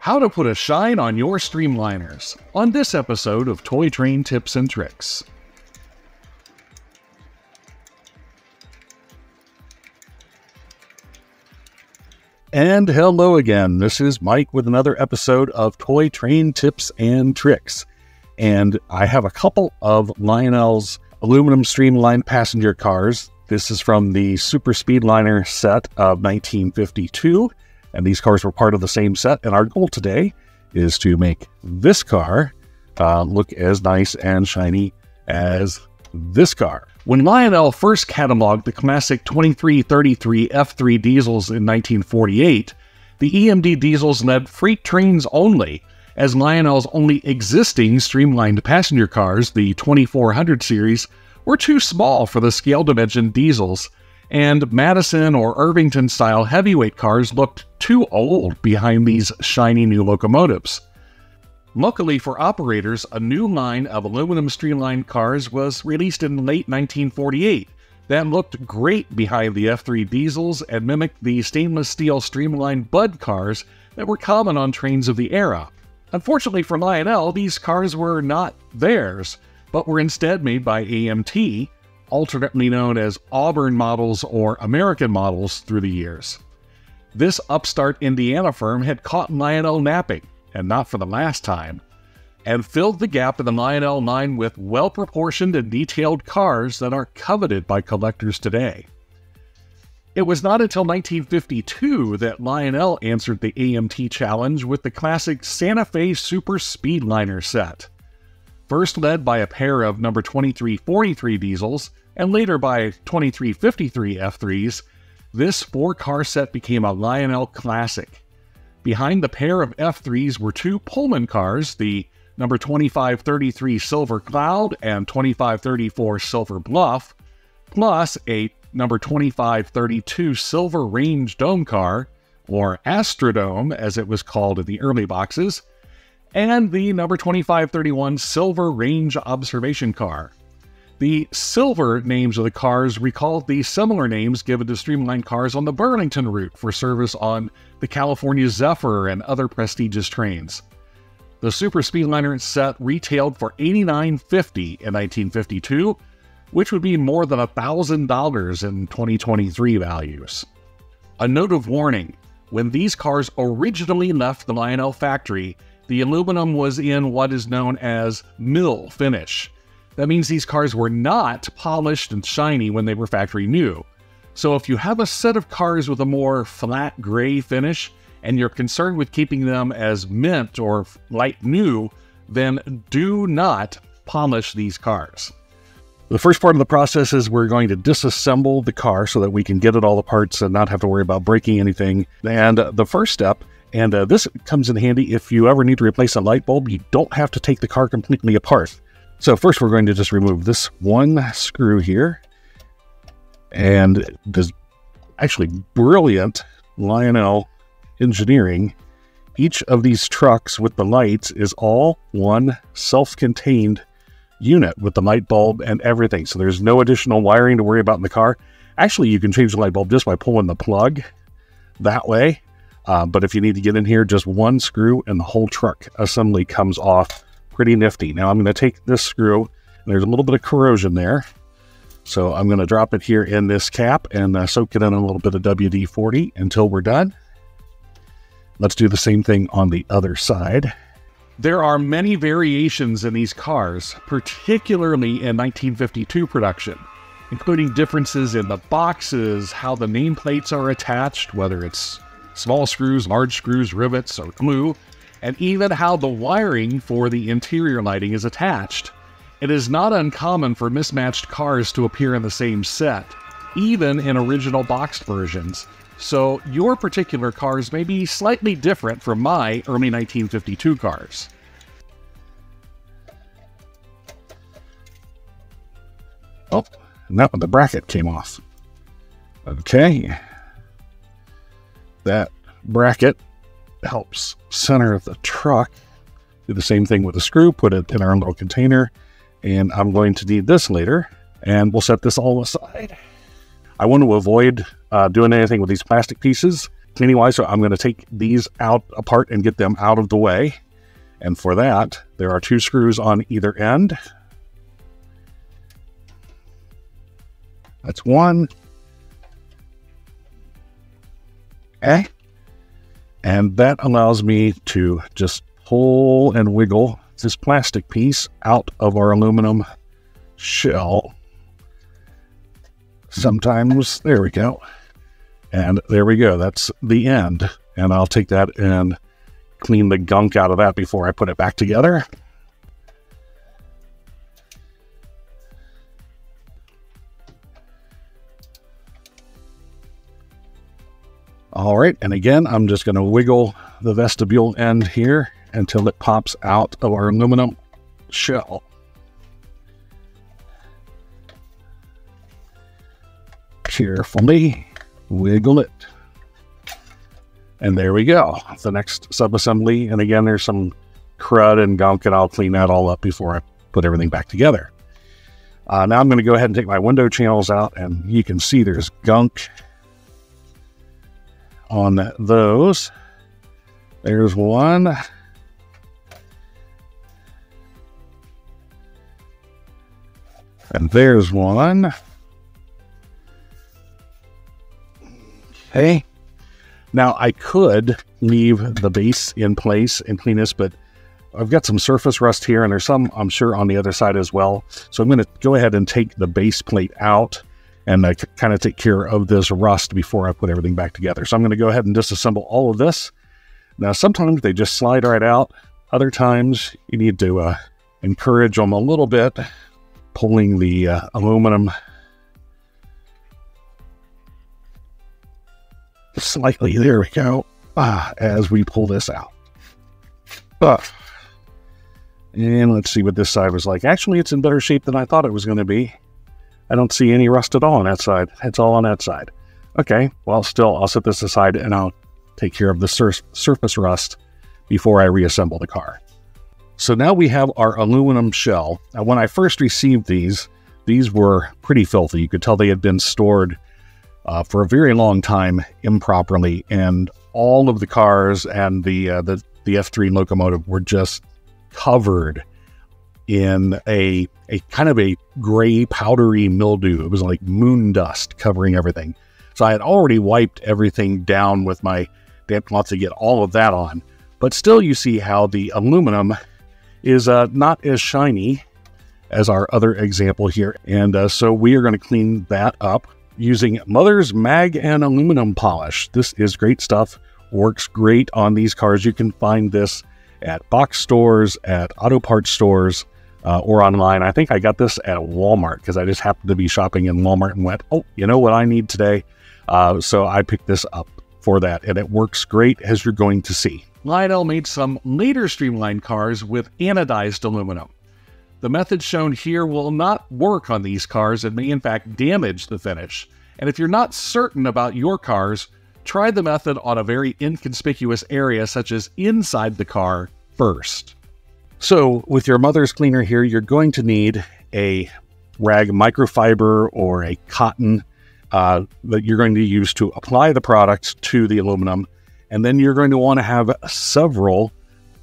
How to put a shine on your streamliners on this episode of Toy Train Tips and Tricks. And hello again. This is Mike with another episode of Toy Train Tips and Tricks. And I have a couple of Lionel's aluminum streamlined passenger cars. This is from the Super Speedliner set of 1952. And these cars were part of the same set. And our goal today is to make this car uh, look as nice and shiny as this car. When Lionel first cataloged the classic 2333 F3 diesels in 1948, the EMD diesels led freight trains only, as Lionel's only existing streamlined passenger cars, the 2400 series, were too small for the scale dimension diesels, and Madison or Irvington style heavyweight cars looked too old behind these shiny new locomotives. Luckily for operators, a new line of aluminum streamlined cars was released in late 1948 that looked great behind the F3 diesels and mimicked the stainless steel streamlined Budd cars that were common on trains of the era. Unfortunately for Lionel, these cars were not theirs, but were instead made by AMT, alternately known as Auburn models or American models through the years. This upstart Indiana firm had caught Lionel napping and not for the last time, and filled the gap in the Lionel line with well proportioned and detailed cars that are coveted by collectors today. It was not until 1952 that Lionel answered the AMT challenge with the classic Santa Fe Super Speedliner set. First led by a pair of number 2343 diesels and later by 2353 F3s, this four car set became a Lionel classic Behind the pair of F3s were two Pullman cars, the number 2533 Silver Cloud and 2534 Silver Bluff, plus a number 2532 Silver Range Dome car, or Astra-Dome as it was called in the early boxes, and the number 2531 Silver Range Observation car. The silver names of the cars recalled the similar names given to streamlined cars on the Burlington route for service on the California Zephyr and other prestigious trains. The Super Speedliner set retailed for $89.50 in 1952, which would be more than $1,000 in 2023 values. A note of warning when these cars originally left the Lionel factory, the aluminum was in what is known as mill finish that means these cars were not polished and shiny when they were factory new. So if you have a set of cars with a more flat gray finish and you're concerned with keeping them as mint or light new, then do not polish these cars. The first part of the process is we're going to disassemble the car so that we can get it all the parts and not have to worry about breaking anything. And the first step, and uh, this comes in handy if you ever need to replace a light bulb, you don't have to take the car completely apart. So first we're going to just remove this one screw here. And this actually brilliant Lionel engineering. Each of these trucks with the lights is all one self-contained unit with the light bulb and everything. So there's no additional wiring to worry about in the car. Actually, you can change the light bulb just by pulling the plug that way. Uh, but if you need to get in here, just one screw and the whole truck assembly comes off pretty nifty. Now I'm going to take this screw, and there's a little bit of corrosion there. So I'm going to drop it here in this cap and uh, soak it in a little bit of WD-40 until we're done. Let's do the same thing on the other side. There are many variations in these cars, particularly in 1952 production, including differences in the boxes, how the nameplates are attached, whether it's small screws, large screws, rivets, or glue, and even how the wiring for the interior lighting is attached. It is not uncommon for mismatched cars to appear in the same set, even in original boxed versions, so your particular cars may be slightly different from my early 1952 cars. Oh, and that one, the bracket came off. Okay. That bracket helps center the truck. Do the same thing with the screw, put it in our little container, and I'm going to need this later, and we'll set this all aside. I want to avoid uh, doing anything with these plastic pieces, cleaning wise. So I'm going to take these out apart and get them out of the way. And for that, there are two screws on either end. That's one. Okay. And that allows me to just pull and wiggle this plastic piece out of our aluminum shell. Sometimes, there we go. And there we go. That's the end. And I'll take that and clean the gunk out of that before I put it back together. All right, and again, I'm just going to wiggle the vestibule end here until it pops out of our aluminum shell. Carefully wiggle it. And there we go. The next subassembly. And again, there's some crud and gunk, and I'll clean that all up before I put everything back together. Uh, now I'm going to go ahead and take my window channels out, and you can see there's gunk on those. There's one. And there's one. Okay. Now I could leave the base in place and clean this, but I've got some surface rust here and there's some, I'm sure, on the other side as well. So I'm going to go ahead and take the base plate out and I kind of take care of this rust before I put everything back together. So I'm going to go ahead and disassemble all of this. Now, sometimes they just slide right out. Other times you need to uh, encourage them a little bit, pulling the uh, aluminum slightly. There we go. Ah, as we pull this out. And let's see what this side was like. Actually, it's in better shape than I thought it was going to be. I don't see any rust at all on that side. It's all on that side. Okay, well, still, I'll set this aside and I'll take care of the sur surface rust before I reassemble the car. So now we have our aluminum shell. Now, when I first received these, these were pretty filthy. You could tell they had been stored uh, for a very long time improperly, and all of the cars and the uh, the the F3 locomotive were just covered in a a kind of a gray powdery mildew. It was like moon dust covering everything. So I had already wiped everything down with my damp cloth to get all of that on. But still, you see how the aluminum is uh, not as shiny as our other example here. And uh, so we are going to clean that up using Mother's Mag and Aluminum Polish. This is great stuff. Works great on these cars. You can find this at box stores, at auto parts stores, uh, or online. I think I got this at Walmart because I just happened to be shopping in Walmart and went, oh, you know what I need today? Uh, so I picked this up for that, and it works great as you're going to see. Lionel made some later streamlined cars with anodized aluminum. The method shown here will not work on these cars and may in fact damage the finish. And if you're not certain about your cars, try the method on a very inconspicuous area such as inside the car first. So, with your mother's cleaner here, you're going to need a rag microfiber or a cotton uh, that you're going to use to apply the product to the aluminum. And then you're going to want to have several,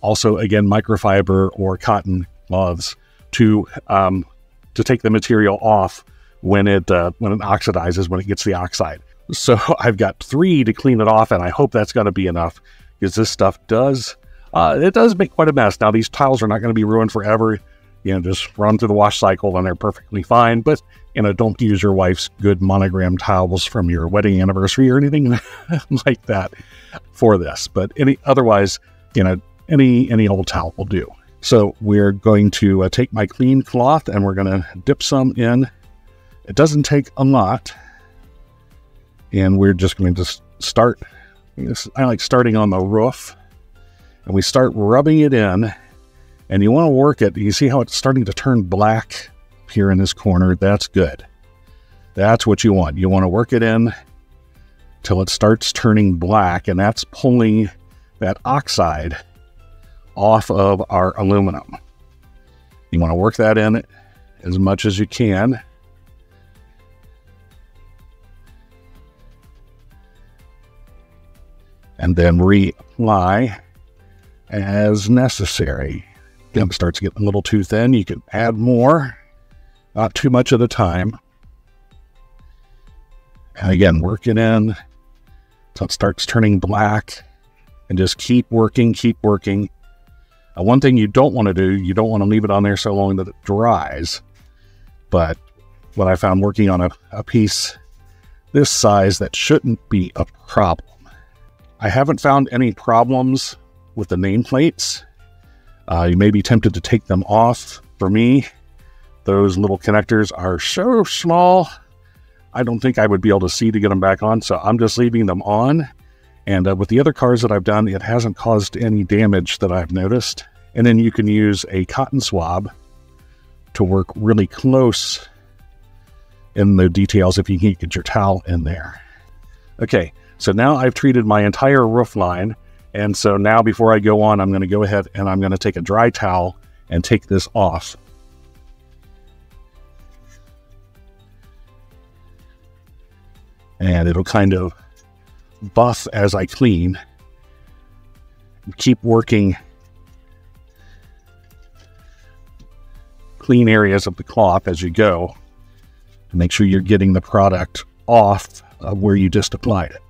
also again, microfiber or cotton gloves to um, to take the material off when it uh, when it oxidizes when it gets the oxide. So I've got three to clean it off, and I hope that's going to be enough because this stuff does uh, it does make quite a mess. Now, these tiles are not going to be ruined forever. You know, just run through the wash cycle and they're perfectly fine. But, you know, don't use your wife's good monogram tiles from your wedding anniversary or anything like that for this. But any otherwise, you know, any any old towel will do. So we're going to uh, take my clean cloth and we're going to dip some in. It doesn't take a lot. And we're just going to start. I like starting on the roof and we start rubbing it in. And you want to work it. You see how it's starting to turn black here in this corner? That's good. That's what you want. You want to work it in till it starts turning black, and that's pulling that oxide off of our aluminum. You want to work that in as much as you can. and then reapply as necessary. Then it starts getting a little too thin. You can add more, not too much at a time. And again, work it in until it starts turning black and just keep working, keep working. Uh, one thing you don't want to do, you don't want to leave it on there so long that it dries. But what I found working on a, a piece this size, that shouldn't be a problem. I haven't found any problems with the nameplates. Uh, you may be tempted to take them off. For me, those little connectors are so small, I don't think I would be able to see to get them back on. So I'm just leaving them on. And uh, with the other cars that I've done, it hasn't caused any damage that I've noticed. And then you can use a cotton swab to work really close in the details if you can get your towel in there. Okay, so now I've treated my entire roof line. And so now before I go on, I'm going to go ahead and I'm going to take a dry towel and take this off. And it'll kind of buff as I clean. Keep working clean areas of the cloth as you go. And make sure you're getting the product off of where you just applied it.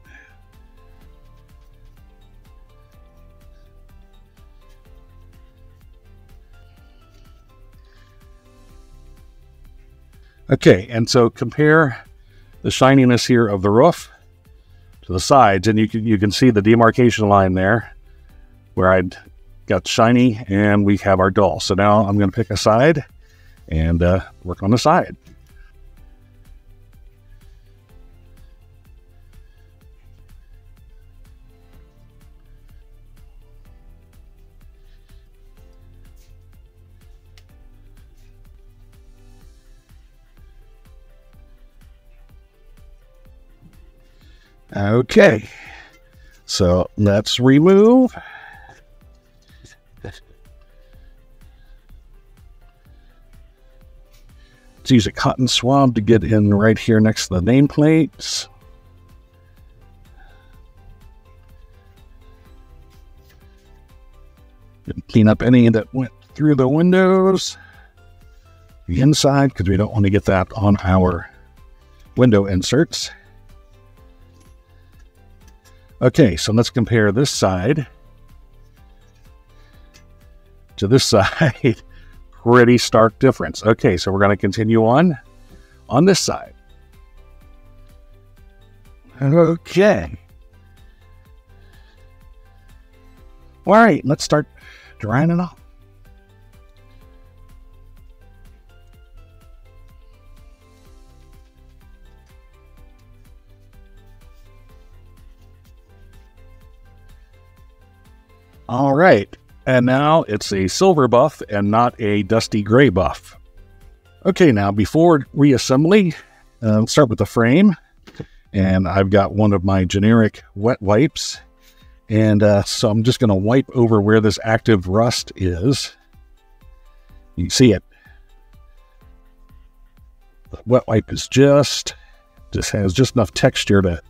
Okay, and so compare the shininess here of the roof to the sides, and you can you can see the demarcation line there, where I'd got shiny and we have our dull. So now I'm going to pick a side and uh, work on the side. Okay, so let's remove. Let's use a cotton swab to get in right here next to the nameplates. Clean up any that went through the windows, the inside, because we don't want to get that on our window inserts. Okay, so let's compare this side to this side. Pretty stark difference. Okay, so we're going to continue on on this side. Okay. All right, let's start drying it off. All right. And now it's a silver buff and not a dusty gray buff. Okay, now before reassembly, uh, let's start with the frame. And I've got one of my generic wet wipes. And uh, so I'm just going to wipe over where this active rust is. You see it. The wet wipe is just, just has just enough texture to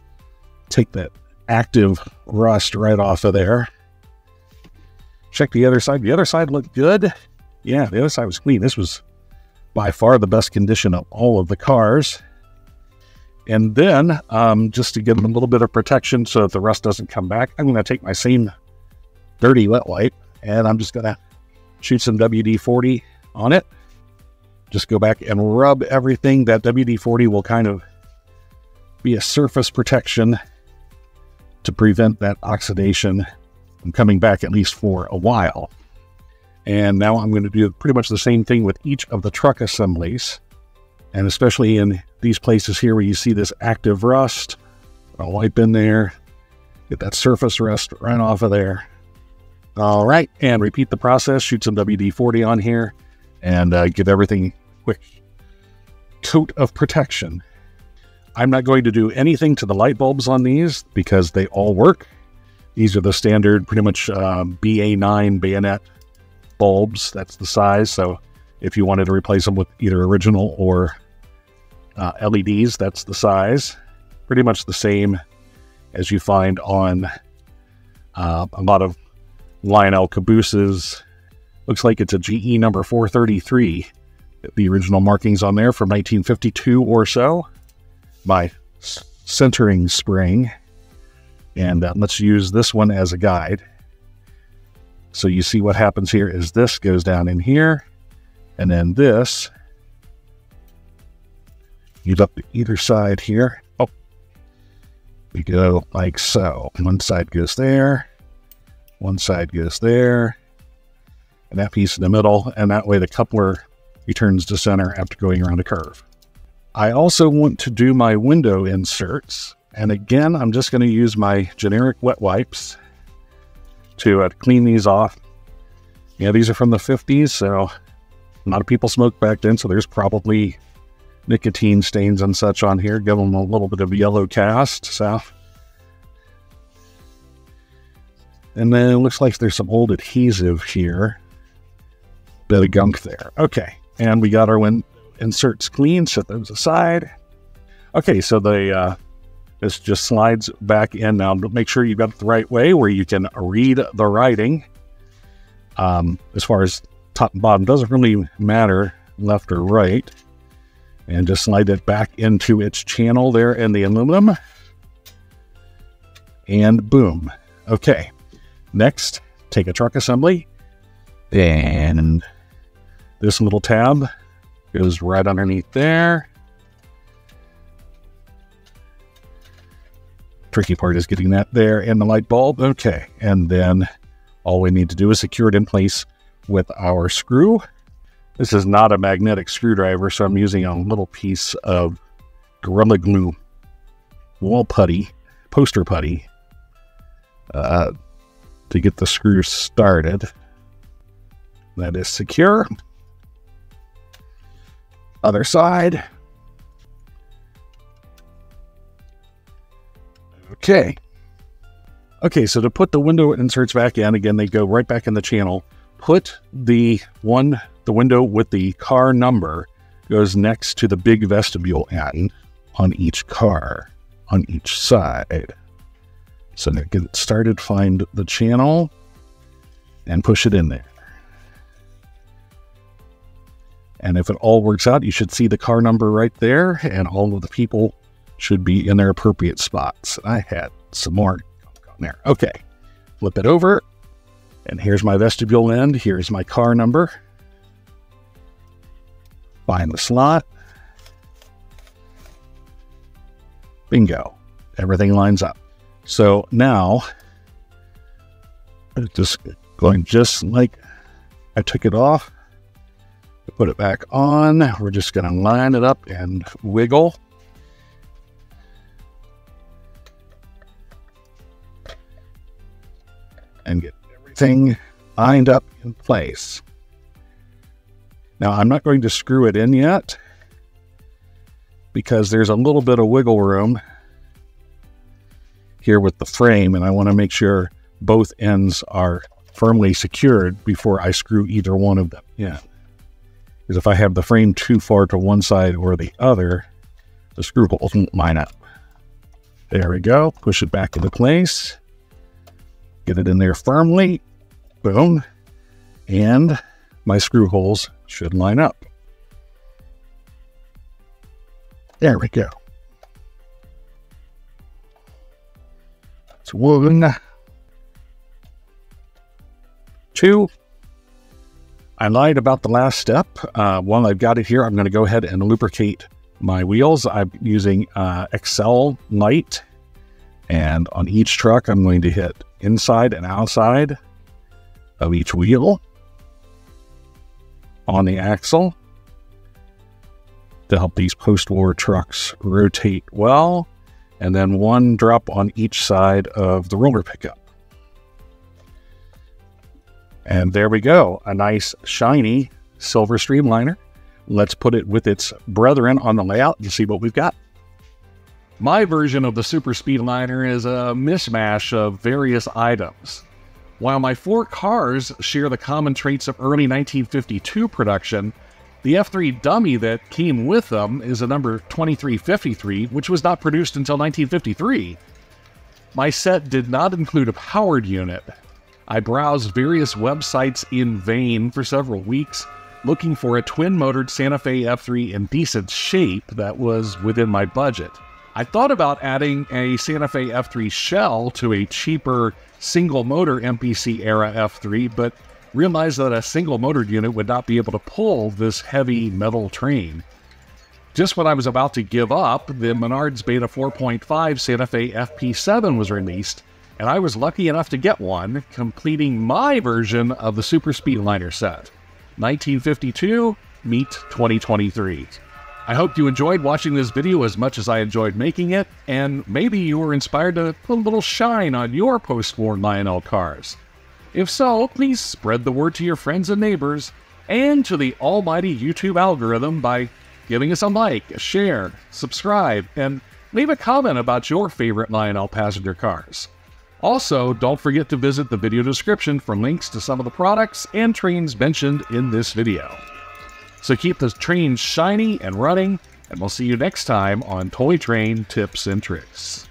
take that active rust right off of there. Check the other side. The other side looked good. Yeah, the other side was clean. This was by far the best condition of all of the cars. And then, um, just to give them a little bit of protection so that the rust doesn't come back, I'm going to take my same dirty wet wipe and I'm just going to shoot some WD 40 on it. Just go back and rub everything. That WD 40 will kind of be a surface protection to prevent that oxidation I'm coming back at least for a while. And now I'm going to do pretty much the same thing with each of the truck assemblies. And especially in these places here where you see this active rust, I'll wipe in there, get that surface rust right off of there. All right, and repeat the process. Shoot some WD-40 on here and uh, give everything quick coat of protection. I'm not going to do anything to the light bulbs on these because they all work. These are the standard, pretty much uh, BA9 bayonet bulbs. That's the size. So if you wanted to replace them with either original or uh, LEDs, that's the size. Pretty much the same as you find on Uh, a lot of Lionel cabooses. Looks like it's a GE number 433. The original markings on there from 1952 or so. My centering spring. And uh, let's use this one as a guide. So you see what happens here is this goes down in here, and then this Use up to either side here. Oh, we go like so. One side goes there, one side goes there, and that piece in the middle, and that way the coupler returns to center after going around a curve. I also want to do my window inserts, and again, I'm just going to use my generic wet wipes to uh, clean these off. Yeah, these are from the 50s, so a lot of people smoked back then, so there's probably nicotine stains and such on here. Give them a little bit of yellow cast. So, and then it looks like there's some old adhesive here. Bit of gunk there. Okay, and we got our win- inserts clean. Set those aside. Okay, so the uh, this just slides back in now. Make sure you've got it the right way where you can read the writing. Um, as far as top and bottom, doesn't really matter left or right and just slide it back into its channel there in the aluminum. And boom. Okay. Next, take a truck assembly and this little tab goes right underneath there. Tricky part is getting that there and the light bulb. Okay. And then all we need to do is secure it in place with our screw. This is not a magnetic screwdriver, so I'm using a little piece of Gorilla Glue wall putty, poster putty, uh, to get the screw started. That is secure. Other side. Okay. Okay, so to put the window inserts back in, again, they go right back in the channel. Put the one the window with the car number goes next to the big vestibule end on each car, on each side. So get it started, find the channel and push it in there. And if it all works out, you should see the car number right there, and all of the people should be in their appropriate spots. I had some more there. Okay, flip it over, and here's my vestibule end. Here's my car number. Find the slot. Bingo. Everything lines up. So now, just going just like I took it off, put it back on. We're just going to line it up and wiggle. And get everything lined up in place. Now I'm not going to screw it in yet because there's a little bit of wiggle room here with the frame and I want to make sure both ends are firmly secured before I screw either one of them in. Because if I have the frame too far to one side or the other, the screw holes won't line up. There we go. Push it back into place. Get it in there firmly. Boom. And my screw holes should line up. There we go. It's one, two. I lied about the last step. Uh, while I've got it here, I'm going to go ahead and lubricate my wheels. I'm using uh, XL Light, and on each truck, I'm going to hit inside and outside of each wheel on the axle to help these post-war trucks rotate well, and then one drop on each side of the roller pickup. And there we go, a nice shiny silver streamliner. Let's put it with its brethren on the layout and see what we've got. My version of the Super Speedliner is a mishmash of various items. While my four cars share the common traits of early 1952 production, the F3 dummy that came with them is a number 2353, which was not produced until 1953. My set did not include a powered unit. I browsed various websites in vain for several weeks, looking for a twin motored Santa Fe F3 in decent shape that was within my budget. I thought about adding a Santa Fe F3 shell to a cheaper single motor MPC era F3, but realized that a single motored unit would not be able to pull this heavy metal train. Just when I was about to give up, the Menards Beta 4.5 Santa Fe FP7 was released, and I was lucky enough to get one, completing my version of the Super Speedliner set. 1952 meet 2023. I hope you enjoyed watching this video as much as I enjoyed making it, and maybe you were inspired to put a little shine on your post-war Lionel cars. If so, please spread the word to your friends and neighbors, and to the almighty YouTube algorithm by giving us a like, a share, subscribe, and leave a comment about your favorite Lionel passenger cars. Also, don't forget to visit the video description for links to some of the products and trains mentioned in this video. So keep the trains shiny and running, and we'll see you next time on Toy Train Tips and Tricks.